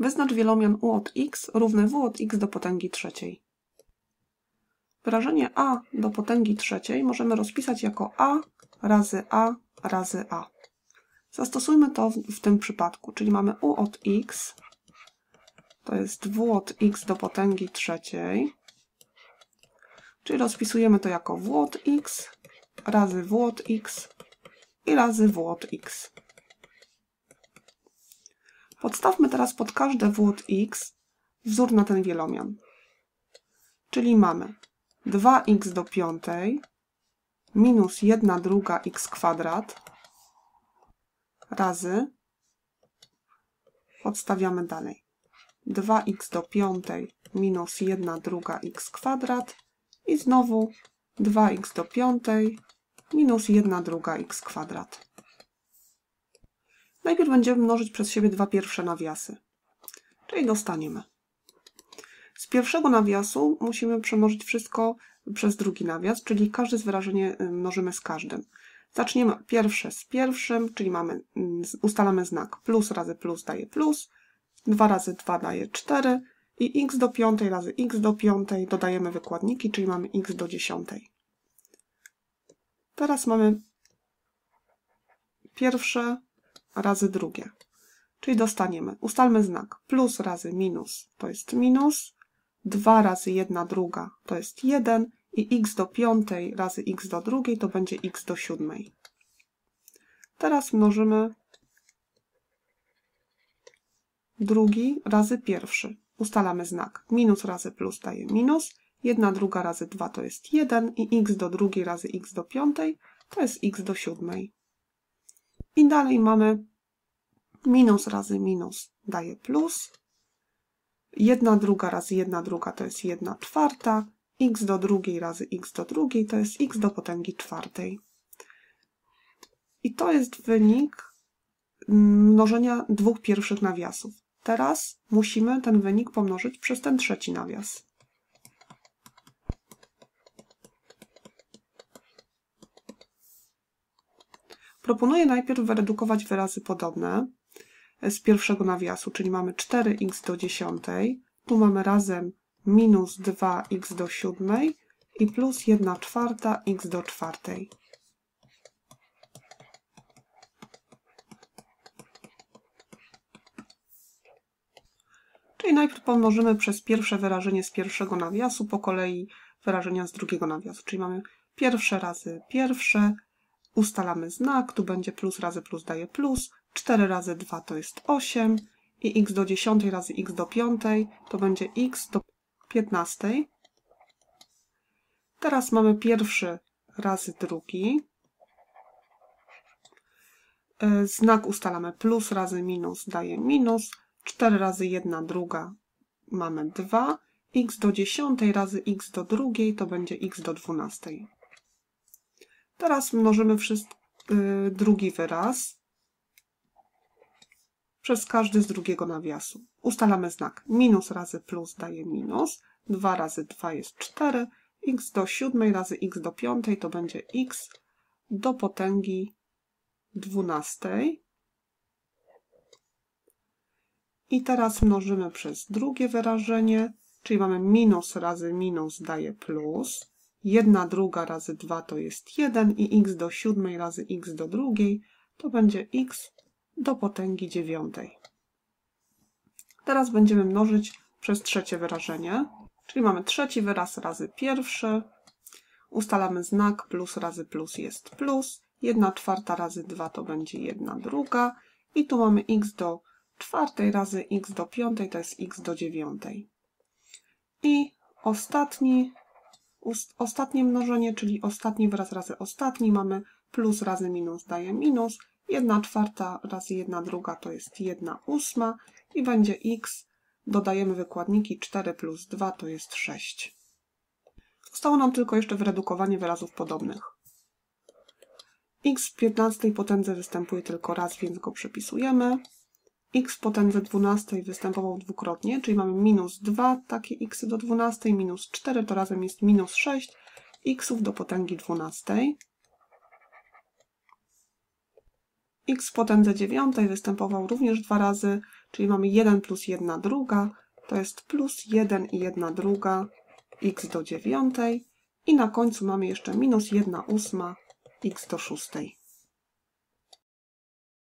Wyznacz wielomian u od x równy w od x do potęgi trzeciej. Wyrażenie a do potęgi trzeciej możemy rozpisać jako a razy a razy a. Zastosujmy to w, w tym przypadku, czyli mamy u od x, to jest w od x do potęgi trzeciej, czyli rozpisujemy to jako w od x razy w od x i razy w od x. Podstawmy teraz pod każde w od x wzór na ten wielomian. Czyli mamy 2x do piątej minus 1 druga x kwadrat razy, podstawiamy dalej, 2x do piątej minus 1 druga x kwadrat i znowu 2x do piątej minus 1 druga x kwadrat. Najpierw będziemy mnożyć przez siebie dwa pierwsze nawiasy, czyli dostaniemy. Z pierwszego nawiasu musimy przemnożyć wszystko przez drugi nawias, czyli każde z wyrażenie y, mnożymy z każdym. Zaczniemy pierwsze z pierwszym, czyli mamy, mm, ustalamy znak plus razy plus daje plus, 2 razy 2 daje 4 i x do piątej razy x do piątej dodajemy wykładniki, czyli mamy x do dziesiątej. Teraz mamy pierwsze razy drugie, czyli dostaniemy, ustalmy znak plus razy minus to jest minus, 2 razy 1 druga to jest 1 i x do piątej razy x do drugiej to będzie x do siódmej. Teraz mnożymy drugi razy pierwszy. Ustalamy znak. Minus razy plus daje minus. 1 druga razy 2 to jest 1 i x do drugiej razy x do piątej to jest x do siódmej. I dalej mamy minus razy minus daje plus. 1 druga razy 1 druga to jest 1 czwarta x do drugiej razy x do drugiej to jest x do potęgi czwartej. I to jest wynik mnożenia dwóch pierwszych nawiasów. Teraz musimy ten wynik pomnożyć przez ten trzeci nawias. Proponuję najpierw wyredukować wyrazy podobne z pierwszego nawiasu, czyli mamy 4x do dziesiątej, tu mamy razem minus 2x do siódmej i plus 1 czwarta x do czwartej. Czyli najpierw pomnożymy przez pierwsze wyrażenie z pierwszego nawiasu, po kolei wyrażenia z drugiego nawiasu. Czyli mamy pierwsze razy pierwsze, ustalamy znak, tu będzie plus razy plus daje plus, 4 razy 2 to jest 8 i x do 10 razy x do 5 to będzie x do 15. Teraz mamy pierwszy razy drugi. E, znak ustalamy plus razy minus daje minus. 4 razy 1 druga mamy 2. x do 10 razy x do drugiej to będzie x do 12. Teraz mnożymy y, drugi wyraz przez każdy z drugiego nawiasu. Ustalamy znak minus razy plus daje minus, 2 razy 2 jest 4, x do 7 razy x do 5 to będzie x do potęgi 12. I teraz mnożymy przez drugie wyrażenie, czyli mamy minus razy minus daje plus. 1 druga razy 2 to jest 1 i x do 7 razy x do drugiej to będzie x do potęgi 9. Teraz będziemy mnożyć przez trzecie wyrażenie, czyli mamy trzeci wyraz razy pierwszy. Ustalamy znak plus razy plus jest plus. 1 czwarta razy 2 to będzie 1 druga. I tu mamy x do czwartej razy x do piątej to jest x do dziewiątej. I ostatni, ostatnie mnożenie, czyli ostatni wyraz razy ostatni mamy plus razy minus daje minus. 1 czwarta razy 1 druga to jest 1 ósma i będzie x, dodajemy wykładniki 4 plus 2 to jest 6. Zostało nam tylko jeszcze wyredukowanie wyrazów podobnych. x w 15 potędze występuje tylko raz, więc go przepisujemy. X potędze 12 występował dwukrotnie, czyli mamy minus 2 takie x do 12, minus 4 to razem jest minus 6 xów do potęgi 12 x potędze dziewiątej występował również dwa razy, czyli mamy 1 plus 1 druga, to jest plus 1 i 1 druga x do dziewiątej i na końcu mamy jeszcze minus 1 ósma x do szóstej.